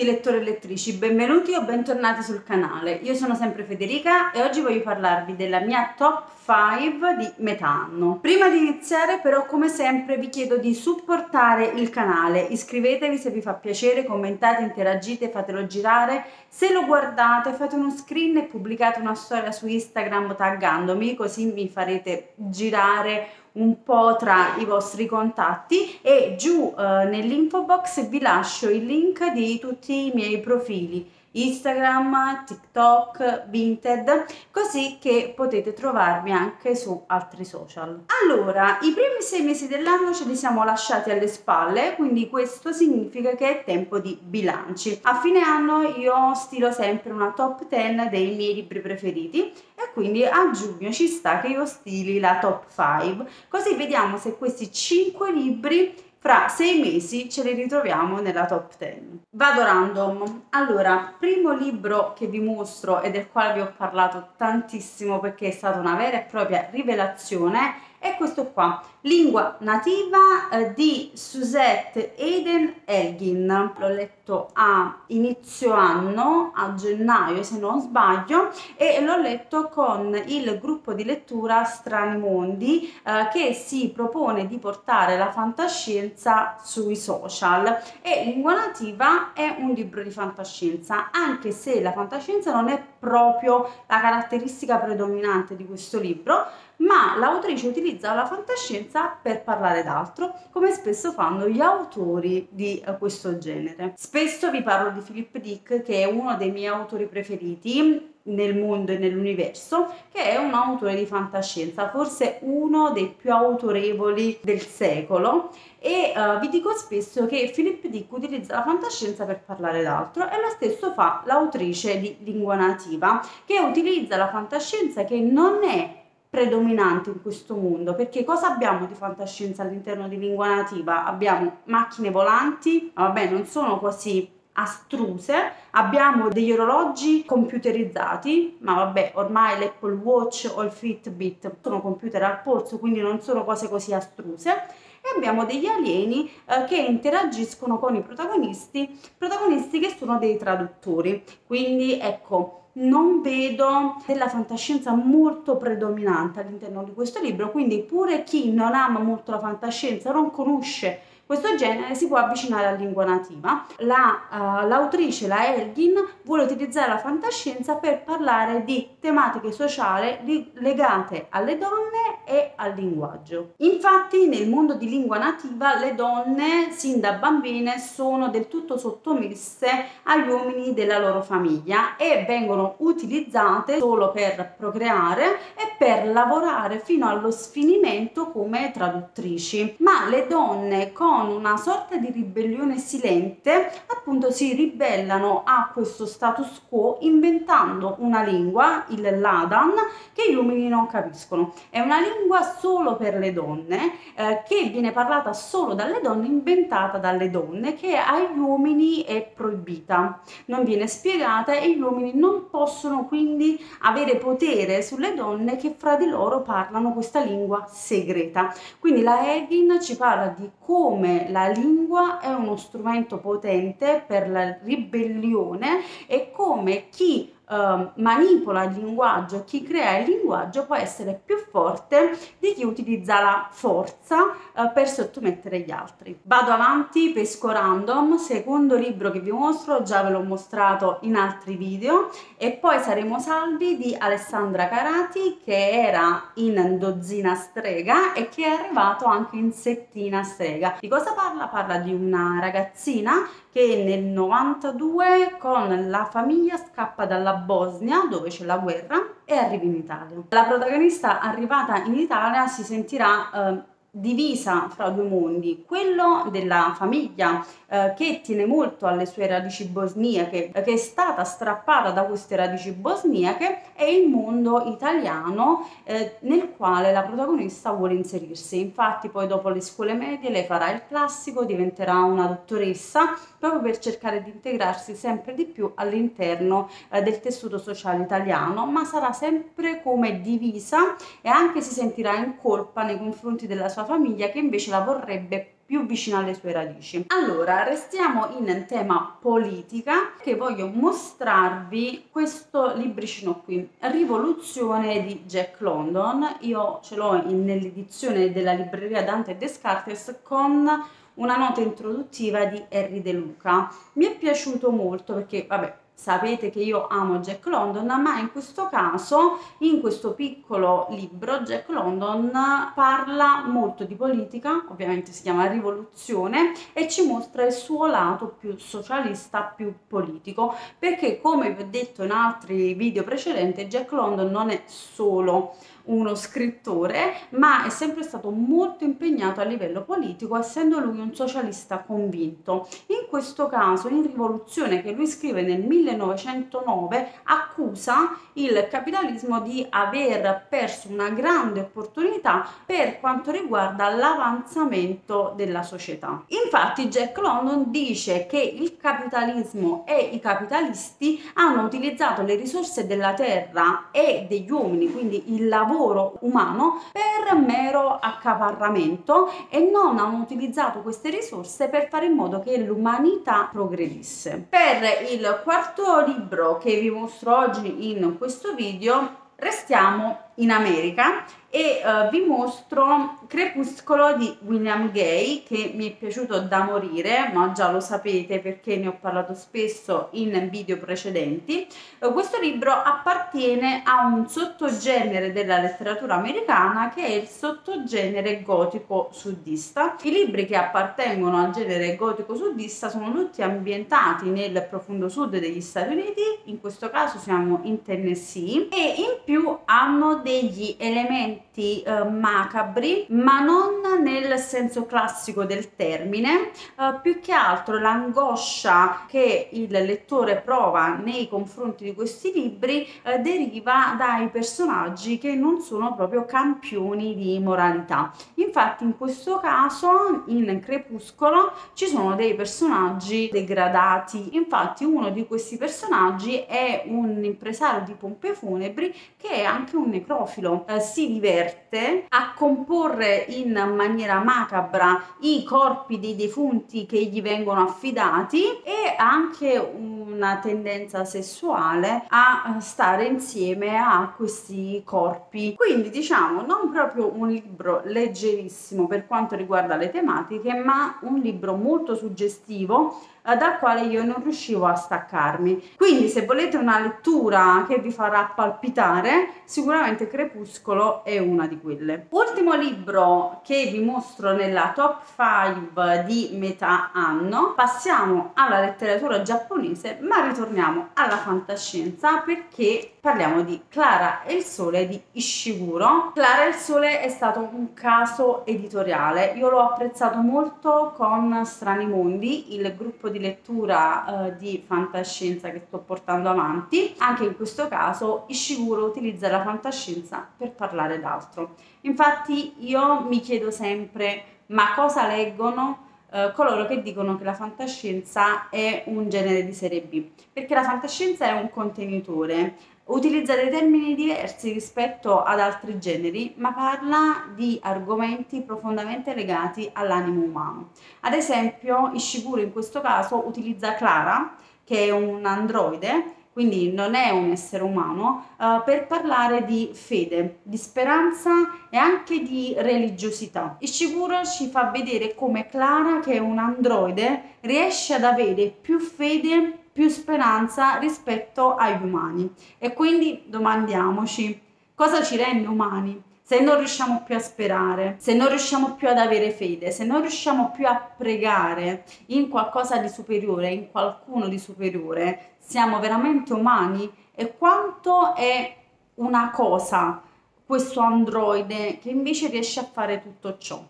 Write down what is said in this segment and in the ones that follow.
tutti lettori e lettrici, benvenuti o bentornati sul canale. Io sono sempre Federica e oggi voglio parlarvi della mia top 5 di metà anno. Prima di iniziare però come sempre vi chiedo di supportare il canale, iscrivetevi se vi fa piacere, commentate, interagite, fatelo girare. Se lo guardate fate uno screen e pubblicate una storia su Instagram taggandomi così mi farete girare un po' tra i vostri contatti. E giù eh, nell'info box vi lascio il link di tutti i miei profili Instagram, TikTok, Vinted, così che potete trovarmi anche su altri social. Allora, i primi sei mesi dell'anno ce li siamo lasciati alle spalle, quindi questo significa che è tempo di bilanci. A fine anno io stilo sempre una top 10 dei miei libri preferiti e quindi a giugno ci sta che io stili la top 5, così vediamo se questi 5 libri fra sei mesi ce li ritroviamo nella top 10. Vado random. Allora, primo libro che vi mostro e del quale vi ho parlato tantissimo perché è stata una vera e propria rivelazione è questo qua, Lingua nativa eh, di Suzette Eden Elgin. L'ho letto a inizio anno, a gennaio se non sbaglio, e l'ho letto con il gruppo di lettura Strani Mondi eh, che si propone di portare la fantascienza sui social. E Lingua nativa è un libro di fantascienza, anche se la fantascienza non è proprio la caratteristica predominante di questo libro, ma l'autrice utilizza la fantascienza per parlare d'altro, come spesso fanno gli autori di uh, questo genere. Spesso vi parlo di Philip Dick, che è uno dei miei autori preferiti nel mondo e nell'universo, che è un autore di fantascienza, forse uno dei più autorevoli del secolo e uh, vi dico spesso che Philip Dick utilizza la fantascienza per parlare d'altro e lo stesso fa l'autrice di Lingua Nativa, che utilizza la fantascienza che non è predominante in questo mondo perché cosa abbiamo di fantascienza all'interno di lingua nativa? Abbiamo macchine volanti, vabbè non sono così astruse, abbiamo degli orologi computerizzati, ma vabbè ormai l'Apple Watch o il Fitbit sono computer al polso quindi non sono cose così astruse. E abbiamo degli alieni eh, che interagiscono con i protagonisti, protagonisti che sono dei traduttori, quindi ecco non vedo della fantascienza molto predominante all'interno di questo libro, quindi pure chi non ama molto la fantascienza, non conosce questo genere si può avvicinare a lingua nativa. La, uh, l'autrice, la Elgin, vuole utilizzare la fantascienza per parlare di tematiche sociali legate alle donne e al linguaggio. Infatti nel mondo di lingua nativa le donne sin da bambine sono del tutto sottomesse agli uomini della loro famiglia e vengono utilizzate solo per procreare e per lavorare fino allo sfinimento come traduttrici. Ma le donne con con una sorta di ribellione silente appunto si ribellano a questo status quo inventando una lingua, il Ladan, che gli uomini non capiscono. È una lingua solo per le donne, eh, che viene parlata solo dalle donne, inventata dalle donne, che agli uomini è proibita, non viene spiegata e gli uomini non possono quindi avere potere sulle donne che fra di loro parlano questa lingua segreta. Quindi la Egin ci parla di come come la lingua è uno strumento potente per la ribellione e come chi uh, manipola il linguaggio, chi crea il linguaggio può essere più forte di chi utilizza la forza uh, per sottomettere gli altri. Vado avanti, pesco random, secondo libro che vi mostro, già ve l'ho mostrato in altri video, e poi saremo salvi di Alessandra Carati che era in dozzina strega e che è arrivato anche in settina strega. Di cosa parla? Parla di una ragazzina che nel 92 con la famiglia scappa dalla Bosnia dove c'è la guerra e arriva in Italia. La protagonista arrivata in Italia si sentirà eh, divisa fra due mondi, quello della famiglia eh, che tiene molto alle sue radici bosniache, che è stata strappata da queste radici bosniache, e il mondo italiano eh, nel quale la protagonista vuole inserirsi. Infatti poi dopo le scuole medie lei farà il classico, diventerà una dottoressa proprio per cercare di integrarsi sempre di più all'interno eh, del tessuto sociale italiano, ma sarà sempre come divisa e anche si sentirà in colpa nei confronti della sua famiglia che invece la vorrebbe più vicina alle sue radici. Allora, restiamo in tema politica che voglio mostrarvi questo libricino qui, Rivoluzione di Jack London. Io ce l'ho nell'edizione della libreria Dante Descartes con una nota introduttiva di Harry De Luca. Mi è piaciuto molto perché, vabbè, Sapete che io amo Jack London, ma in questo caso, in questo piccolo libro, Jack London parla molto di politica, ovviamente si chiama Rivoluzione, e ci mostra il suo lato più socialista, più politico, perché come vi ho detto in altri video precedenti, Jack London non è solo uno scrittore, ma è sempre stato molto impegnato a livello politico, essendo lui un socialista convinto. In questo caso, in Rivoluzione, che lui scrive nel 1909, accusa il capitalismo di aver perso una grande opportunità per quanto riguarda l'avanzamento della società. Infatti Jack London dice che il capitalismo e i capitalisti hanno utilizzato le risorse della terra e degli uomini, quindi il lavoro lavoro umano per mero accaparramento e non hanno utilizzato queste risorse per fare in modo che l'umanità progredisse. Per il quarto libro che vi mostro oggi in questo video restiamo in America e uh, vi mostro Crepuscolo di William Gay che mi è piaciuto da morire ma già lo sapete perché ne ho parlato spesso in video precedenti. Uh, questo libro appartiene a un sottogenere della letteratura americana che è il sottogenere gotico sudista. I libri che appartengono al genere gotico sudista sono tutti ambientati nel profondo sud degli Stati Uniti in questo caso siamo in Tennessee e in più hanno degli elementi eh, macabri, ma non nel senso classico del termine, eh, più che altro l'angoscia che il lettore prova nei confronti di questi libri eh, deriva dai personaggi che non sono proprio campioni di moralità. Infatti in questo caso in Crepuscolo ci sono dei personaggi degradati, infatti uno di questi personaggi è un impresario di pompe funebri che è anche un necrofilo necrofilo eh, si diverte a comporre in maniera macabra i corpi dei defunti che gli vengono affidati e anche una tendenza sessuale a stare insieme a questi corpi. Quindi diciamo non proprio un libro leggerissimo per quanto riguarda le tematiche, ma un libro molto suggestivo eh, dal quale io non riuscivo a staccarmi. Quindi se volete una lettura che vi farà palpitare, sicuramente Crepuscolo è una di quelle. Ultimo libro che vi mostro nella top 5 di metà anno, passiamo alla letteratura giapponese, ma ritorniamo alla fantascienza perché parliamo di Clara e il Sole di Ishiguro. Clara e il Sole è stato un caso editoriale, io l'ho apprezzato molto con Strani Mondi, il gruppo di lettura eh, di fantascienza che sto portando avanti. Anche in questo caso Ishiguro utilizza la fantascienza per parlare d'altro. Infatti io mi chiedo sempre ma cosa leggono eh, coloro che dicono che la fantascienza è un genere di serie B, perché la fantascienza è un contenitore, utilizza dei termini diversi rispetto ad altri generi, ma parla di argomenti profondamente legati all'animo umano. Ad esempio, Ishiguro in questo caso utilizza Clara, che è un androide, quindi non è un essere umano, uh, per parlare di fede, di speranza e anche di religiosità. Ishiguro ci fa vedere come Clara, che è un androide, riesce ad avere più fede più speranza rispetto agli umani. E quindi domandiamoci cosa ci rende umani se non riusciamo più a sperare, se non riusciamo più ad avere fede, se non riusciamo più a pregare in qualcosa di superiore, in qualcuno di superiore, siamo veramente umani? E quanto è una cosa questo androide che invece riesce a fare tutto ciò?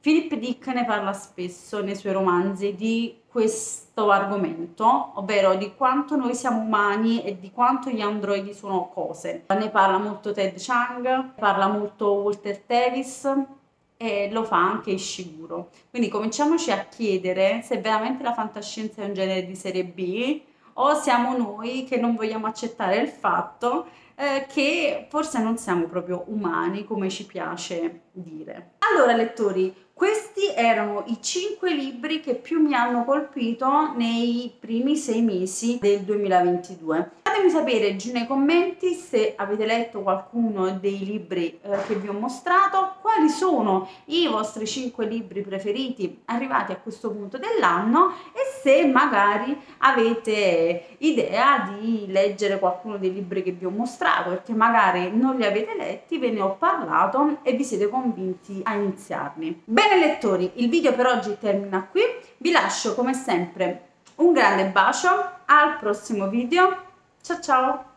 Philip Dick ne parla spesso nei suoi romanzi di questo argomento, ovvero di quanto noi siamo umani e di quanto gli androidi sono cose. Ne parla molto Ted Chang, parla molto Walter Tevis e lo fa anche Ishiguro. Quindi cominciamoci a chiedere se veramente la fantascienza è un genere di serie B o siamo noi che non vogliamo accettare il fatto eh, che forse non siamo proprio umani come ci piace dire. Allora lettori, questi erano i cinque libri che più mi hanno colpito nei primi sei mesi del 2022. Fatemi sapere giù nei commenti se avete letto qualcuno dei libri eh, che vi ho mostrato, quali sono i vostri cinque libri preferiti arrivati a questo punto dell'anno e se magari avete idea di leggere qualcuno dei libri che vi ho mostrato perché magari non li avete letti, ve ne ho parlato e vi siete convinti a iniziarli. Bene lettori, il video per oggi termina qui, vi lascio come sempre un grande bacio, al prossimo video, ciao ciao!